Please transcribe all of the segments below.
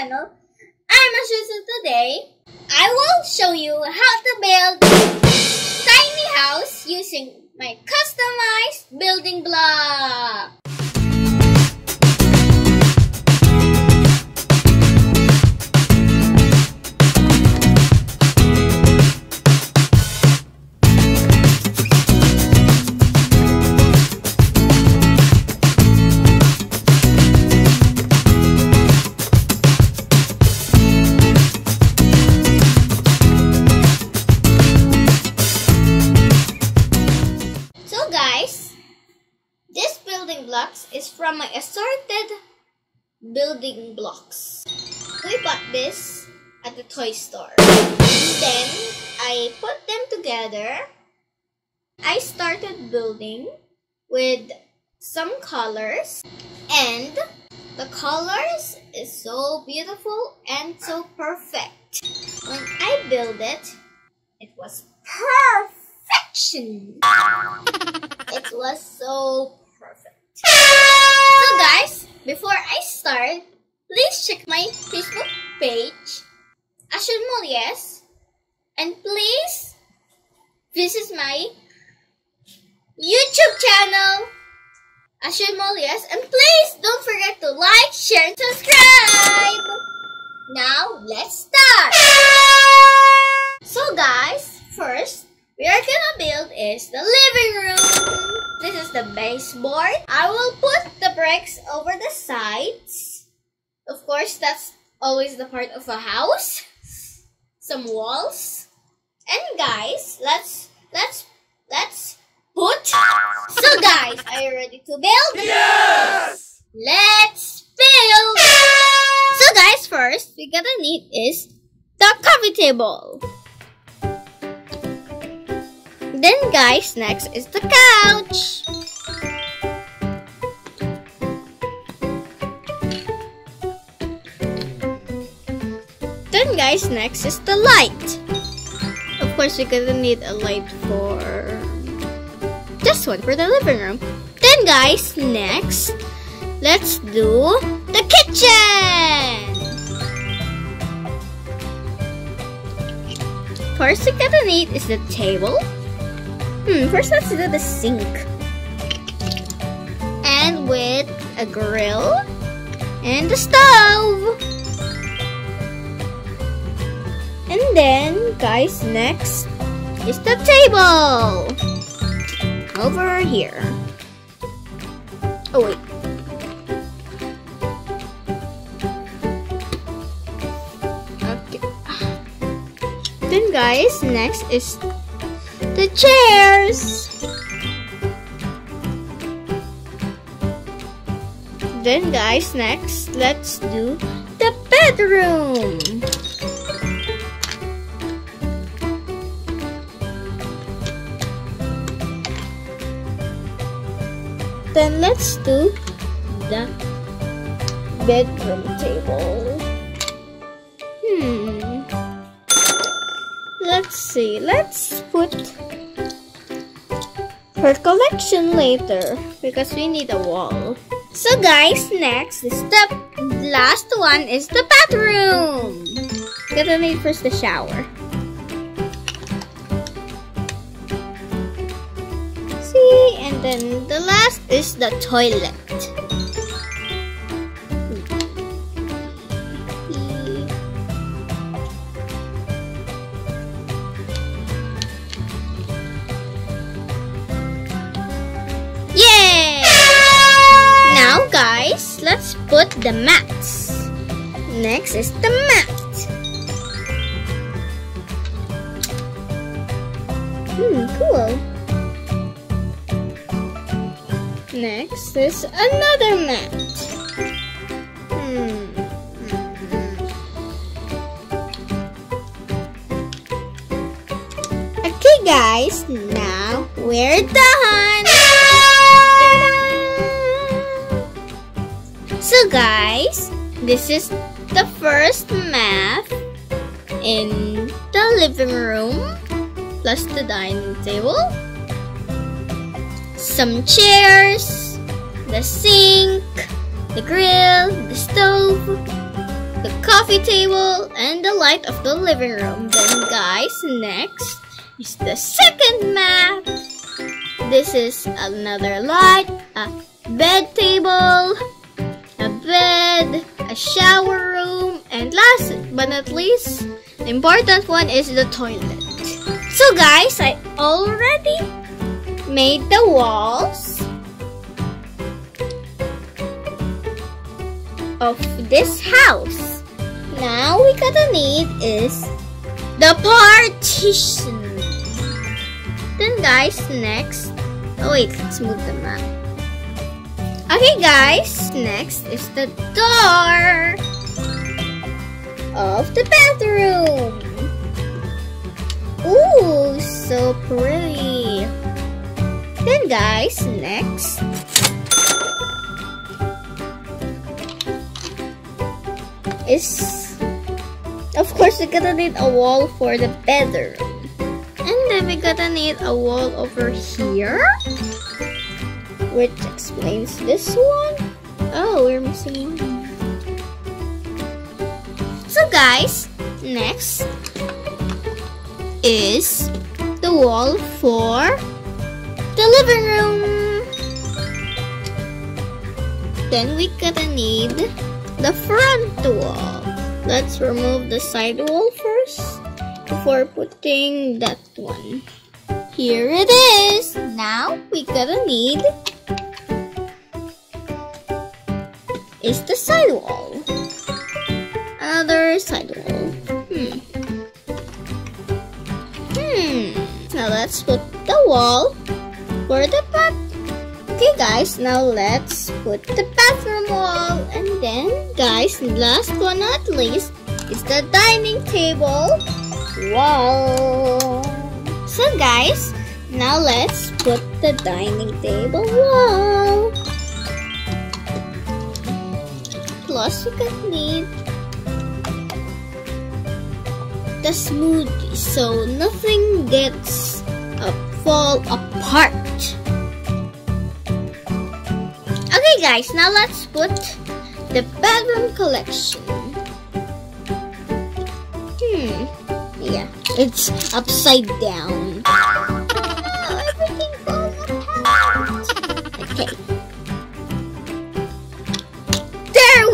channel. I'm Ashusu today. I will show you how to build tiny house using my customized building block. From my assorted building blocks. We bought this at the toy store. then I put them together. I started building with some colors and the colors is so beautiful and so perfect. When I build it, it was perfection. it was so. So guys, before I start, please check my Facebook page, Astrid Mulles, and please visit my YouTube channel, Astrid Mulles, and please don't forget to like, share, and subscribe. Now, let's start. So guys, first, we are gonna build is the living room. This is the baseboard. I will put the bricks over the sides. Of course, that's always the part of a house. Some walls. And guys, let's let's let's put. So guys, are you ready to build? Yes! Let's build! So guys, first we gotta need is the coffee table. Then guys, next is the couch. Then guys, next is the light. Of course, we're gonna need a light for this one for the living room. Then guys, next, let's do the kitchen. First, we're gonna need is the table. Hmm, first let's do the sink. And with a grill and the stove. And then, guys, next is the table. Over here. Oh, wait. Okay. Then, guys, next is the chairs. Then guys, next, let's do the bedroom. Then let's do the bedroom table. Hmm. Let's see. Let's put her collection later because we need a wall. So guys, next is the last one is the bathroom. Gonna need first the shower. See, and then the last is the toilet. The mats. Next is the mat. Hmm, cool. Next is another mat. Hmm. Okay guys, now we're done. So guys, this is the first mat in the living room plus the dining table. Some chairs, the sink, the grill, the stove, the coffee table, and the light of the living room. Then guys, next is the second map. This is another light, a bed table, bed, a shower room, and last but not least, the important one is the toilet. So guys, I already made the walls of this house. Now we gotta need is the partition. Then guys, next, oh wait, let's move the map. Okay guys, next is the door of the bathroom. Ooh, so pretty. Then guys, next is of course we're gonna need a wall for the bedroom. And then we're gonna need a wall over here. Which explains this one. Oh, we're missing. So guys, next is the wall for the living room. Then we gonna need the front wall. Let's remove the side wall first before putting that one. Here it is. Now we gonna need is the side wall. Another side wall. Hmm. Hmm. Now let's put the wall for the bath Okay guys, now let's put the bathroom wall and then guys, last but not least is the dining table wall. So guys, now let's put the dining table wall. Plus we can need the smoothie so nothing gets uh, fall apart. Okay guys, now let's put the bedroom collection. Hmm, yeah, it's upside down.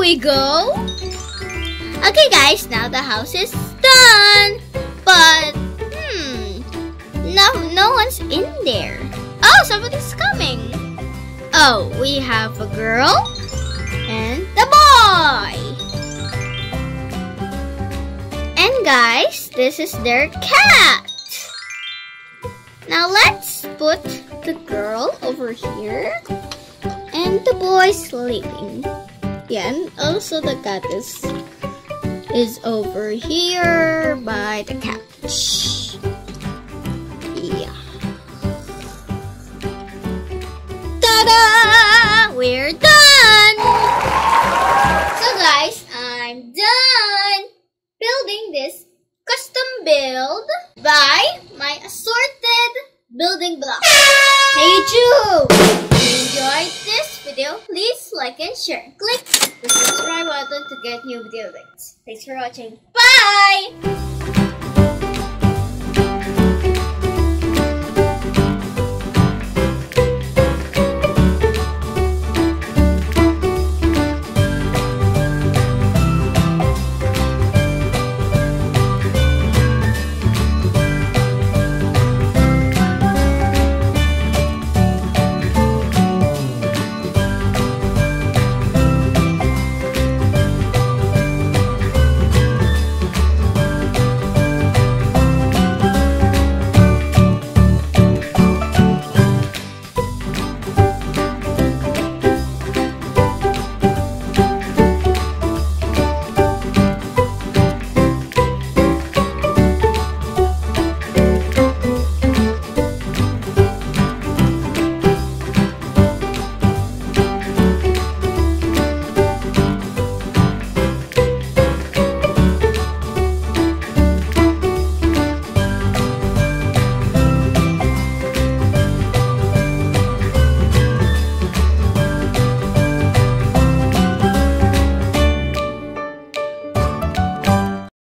We go. Okay guys, now the house is done. But, hmm, no, no one's in there. Oh, somebody's coming. Oh, we have a girl and the boy. And guys, this is their cat. Now let's put the girl over here and the boy sleeping. Yeah, and also the cat is over here by the couch. Yeah. Ta-da! We're done! So guys, I'm done building this custom build by my assorted building blocks. Hey YouTube! If you enjoyed this video, please like and share. Click the subscribe button to get new video links. Thanks for watching. Bye!